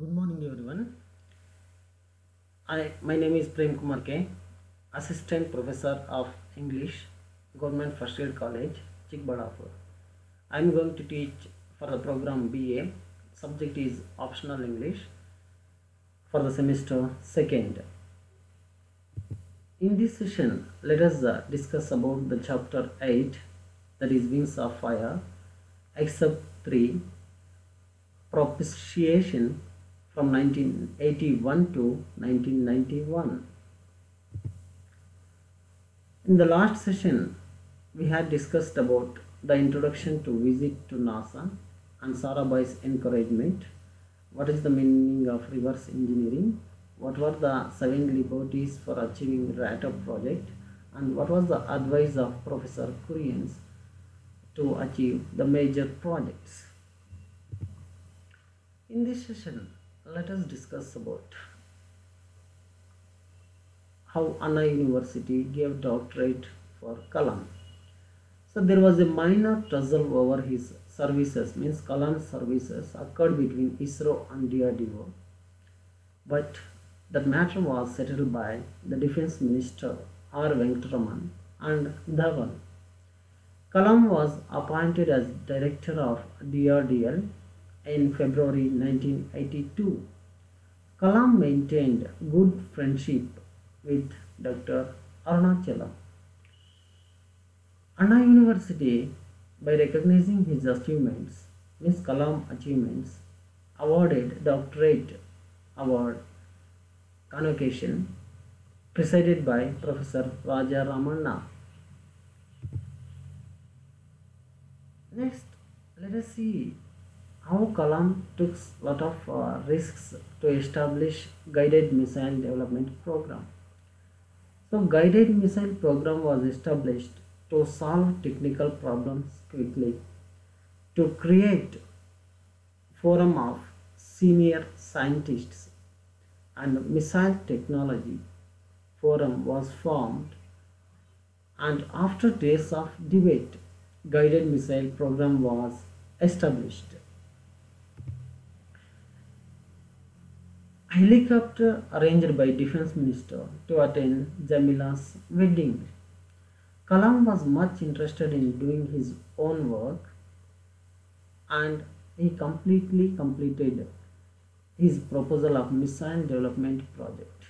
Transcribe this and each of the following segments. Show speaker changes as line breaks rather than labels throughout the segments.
Good morning, everyone. I, my name is Prem Kumar K, Assistant Professor of English, Government First Aid College, Chikkaballapur. I am going to teach for the program BA. Subject is optional English for the semester second. In this session, let us uh, discuss about the chapter 8 that is Wings of Fire, except 3 propitiation from 1981 to 1991. In the last session, we had discussed about the introduction to visit to NASA and Sarabhai's encouragement. What is the meaning of reverse engineering? What were the seven liberties for achieving RATO project? And what was the advice of Professor Kurians to achieve the major projects? In this session, let us discuss about how Anna University gave doctorate for Kalam. So there was a minor tussle over his services, means Kalam's services occurred between ISRO and DRDO. But that matter was settled by the Defense Minister R. And Dhawan. Kalam was appointed as Director of DRDL in February 1982. Kalam maintained good friendship with Dr. Arunachalam. Anna University, by recognizing his achievements, Miss Kalam achievements, awarded doctorate award convocation presided by Professor Raja Ramanna. Next, let us see how Kalam took a lot of uh, risks to establish guided missile development program. So guided missile program was established to solve technical problems quickly, to create forum of senior scientists and missile technology forum was formed and after days of debate guided missile program was established helicopter arranged by defense minister to attend Jamila's wedding. Kalam was much interested in doing his own work and he completely completed his proposal of missile development project.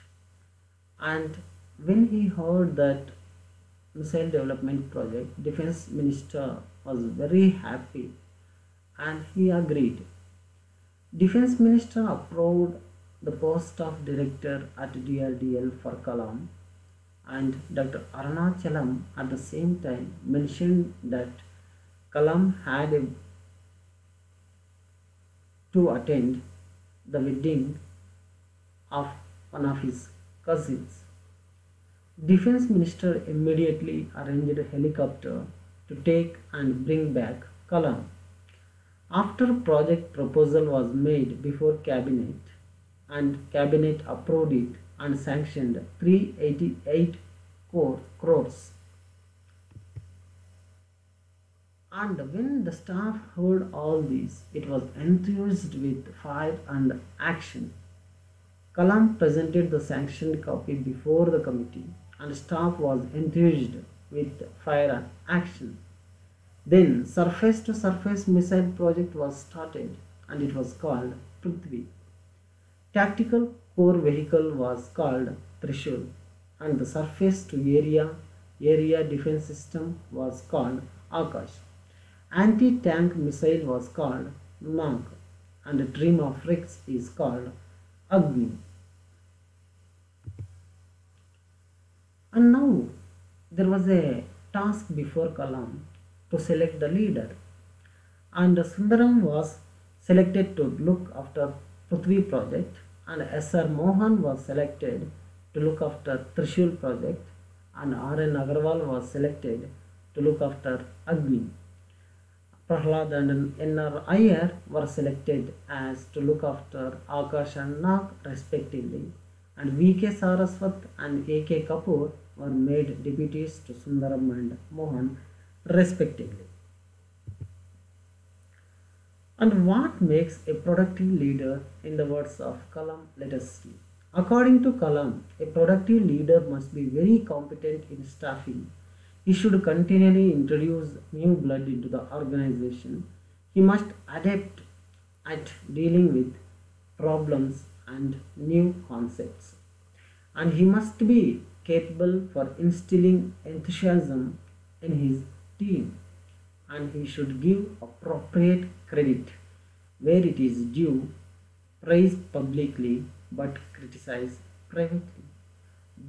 And when he heard that missile development project, defense minister was very happy and he agreed. Defense minister approved the post of director at DRDL for Kalam and Dr. Arunachalam at the same time mentioned that Kalam had a, to attend the wedding of one of his cousins. Defense minister immediately arranged a helicopter to take and bring back Kalam. After project proposal was made before cabinet, and cabinet approved it and sanctioned 388 crores. And when the staff heard all this, it was enthused with fire and action. Kalam presented the sanctioned copy before the committee, and staff was enthused with fire and action. Then, surface to surface missile project was started, and it was called Prithvi. Tactical core vehicle was called Trishul and the surface to area area defense system was called Akash. Anti-tank missile was called Nag and the dream of REX is called Agni. And now there was a task before Kalam to select the leader and Sundaram was selected to look after Prithvi project and S.R. Mohan was selected to look after Trishul project and R.N. Agarwal was selected to look after Agni. Prahlad and N.R. Iyer were selected as to look after Akash and Nag respectively and V.K. Saraswat and A.K. Kapoor were made deputies to Sundaram and Mohan respectively. And what makes a productive leader in the words of Kalam? Let us see. According to Kalam, a productive leader must be very competent in staffing. He should continually introduce new blood into the organization. He must adapt at dealing with problems and new concepts. And he must be capable for instilling enthusiasm in his team. And he should give appropriate credit where it is due, praise publicly but criticize privately.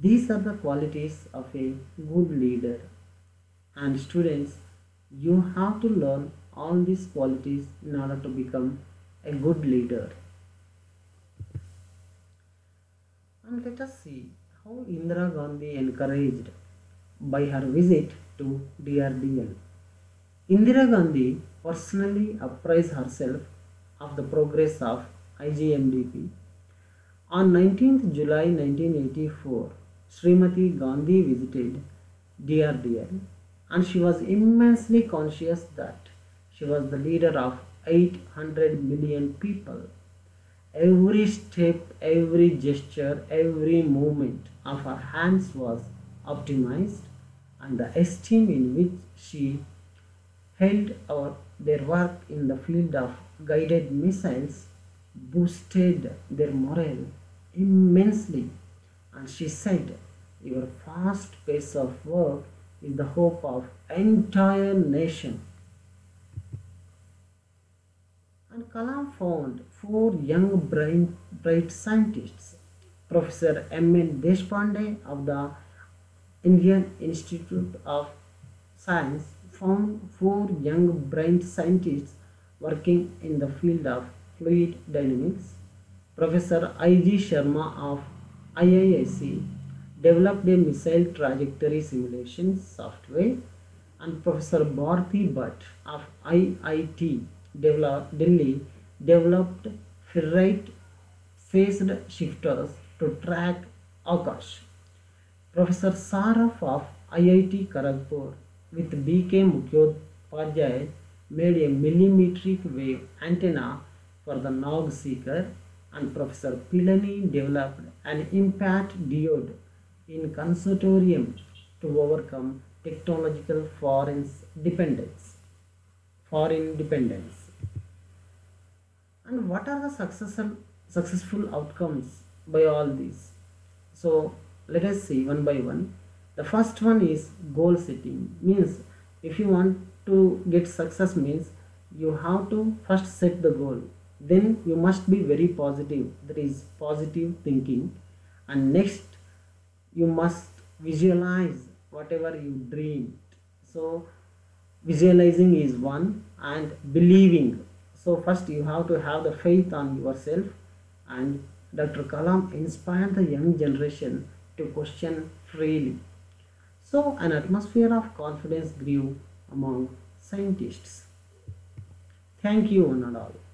These are the qualities of a good leader. And students, you have to learn all these qualities in order to become a good leader. And let us see how Indira Gandhi encouraged by her visit to DRDL. Indira Gandhi personally apprised herself of the progress of IGMDP. On 19th July 1984, Srimati Gandhi visited DRDL and she was immensely conscious that she was the leader of 800 million people. Every step, every gesture, every movement of her hands was optimized, and the esteem in which she held our, their work in the field of guided missiles boosted their morale immensely. And she said, Your fast pace of work is the hope of entire nation. And Kalam found four young brain, bright scientists. Professor M. N. Deshpande of the Indian Institute of Science found four young brain scientists working in the field of fluid dynamics. Professor I.G. Sharma of IISc developed a missile trajectory simulation software and Professor Bharti Bhatt of IIT Delhi developed ferrite phased shifters to track Akash. Professor Saraf of IIT Kharagpur with B.K. Mukhopadhyay made a millimetric wave antenna for the Nag seeker and Professor Pilani developed an IMPATT diode in consortium to overcome technological foreign dependence. Foreign dependence. And what are the successful successful outcomes by all these? So let us see one by one. The first one is goal setting. Means if you want to get success means you have to first set the goal. Then you must be very positive. That is positive thinking. And next you must visualize whatever you dreamed. So visualizing is one and believing so first you have to have the faith on yourself and Dr. Kalam inspired the young generation to question freely. So an atmosphere of confidence grew among scientists. Thank you one and.